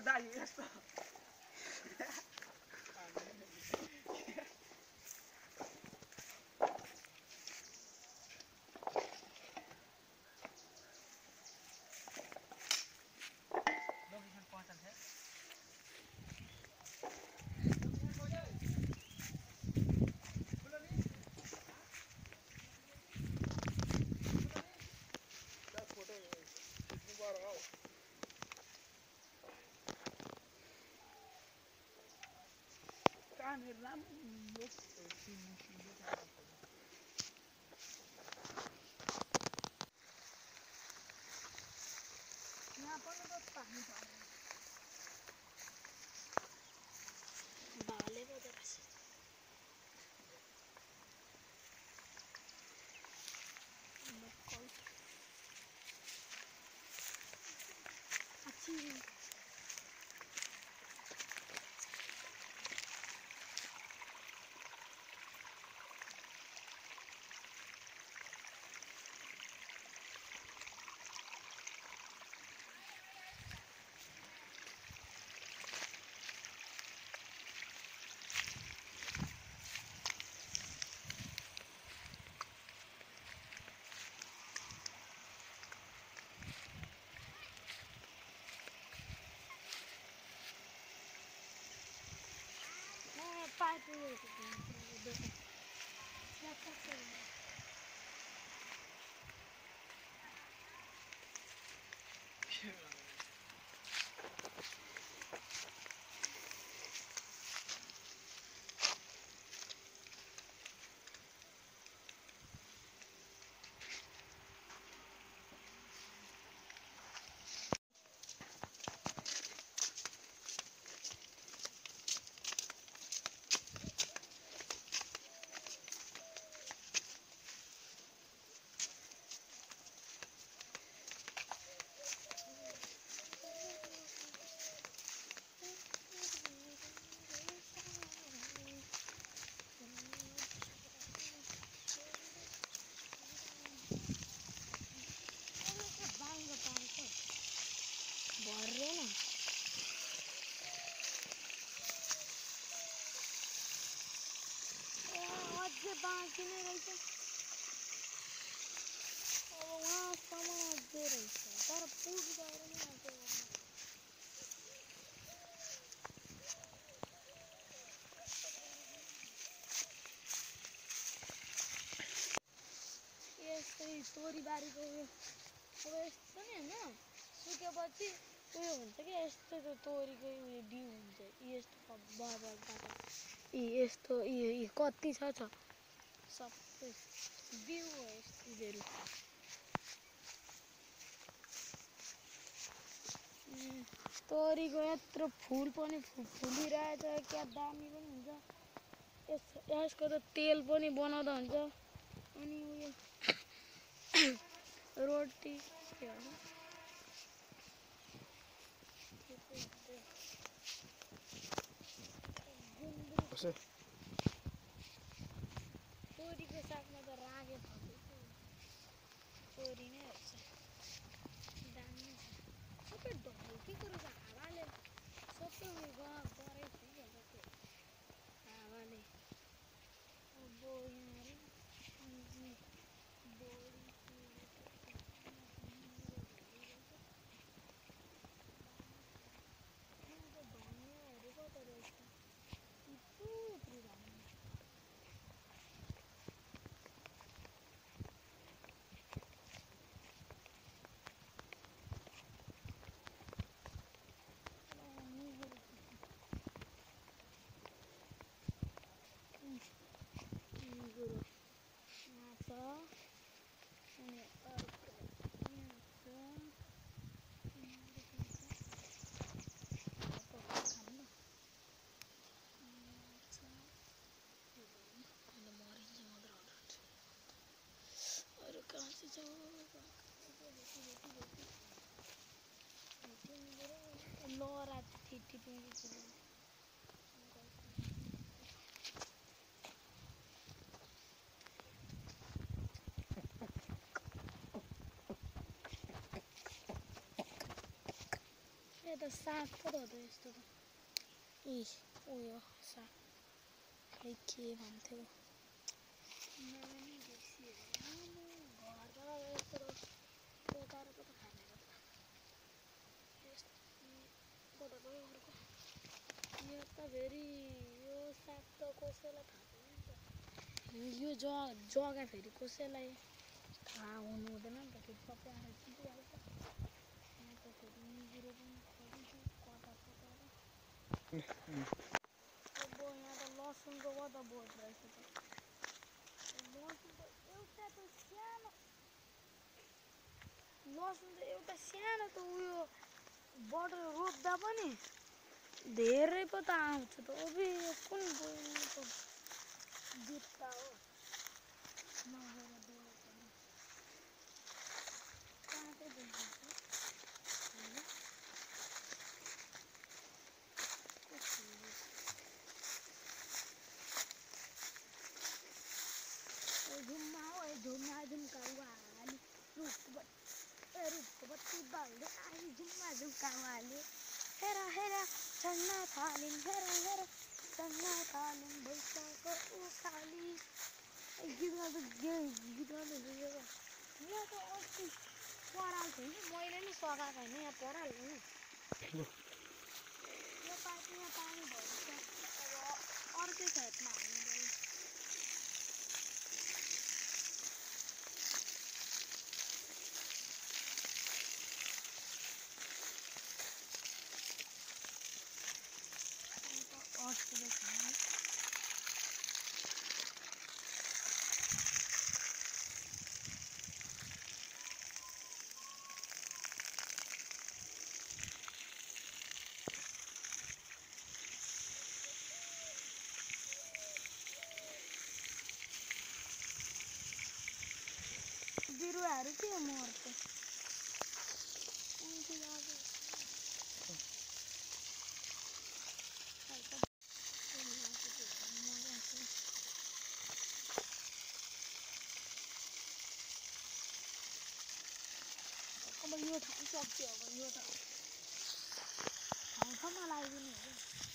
далі, я що? Tamam, ben yok. Şimdi, şimdi, tamam. Gracias. अझै बाँकी नै रहेछ अब उहाँसम्म अझै रहेछ तर नि। यस्तै तोरीबारीको उयो यस्तो सुकेपछि उयो हुन्छ कि यस्तो तोरीको उयो बिउ हुन्छ यस्तो यस्तो कति छ छ सबै बिउ हो यस्तो यिनीहरू तोरीको यत्रो फुल पनि फुलिरहेछ क्या दामी पनि हुन्छ यस यसको त तेल पनि बनाउँदा हुन्छ अनि उयो रोटी के भन्छ गुन्द्रुक कसै तोरीको सागमा त रागे भएको तोरी नै रहेछ दामी छ सबै ढल्केको रहेछ हावाले सबै उयो ग- गरे भइहाल्छ त्यो हावाले अब यहाँहरू Nora Titi da sapo todos tudo. Ih, ui, ó, sapo. Ai que manteu. यो त यो साग त कसैलाई ज जग्गा फेरि कसैलाई थाहा हुनु हुँदैन नि त फेरि सबै आएर लसुन त एउटा सानो त उयो बटर रोप्दा पनि धेरै पो त आउँछ त कुन जुत्ता हो झुम्मा हो। झुम्मा झुम्का वाली रुख बत्ती बाल्दै आई झुम्मा झुम्का हेर हेर। चढ्न थालिन् हेर हेर चढ्न थालिन् भइसक्यो उकाली ए गीतमा त गे गीतमा त अस्ति पढाएको नि मैले नि सघाएको होइन यहाँ पढाएको नि यो पार्टी पानी भरिसक्यो अब अर्कै खेतमा हाल्नु Guardate la morte. Un chilometro. có bao nhiêu thằng cho kiểu bao nhiêu thằng thằng khắp mà này đi nữa